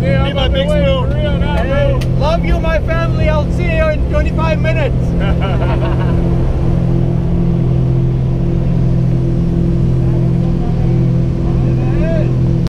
man. My big spoon. Love you, my family. I'll see you in 25 minutes.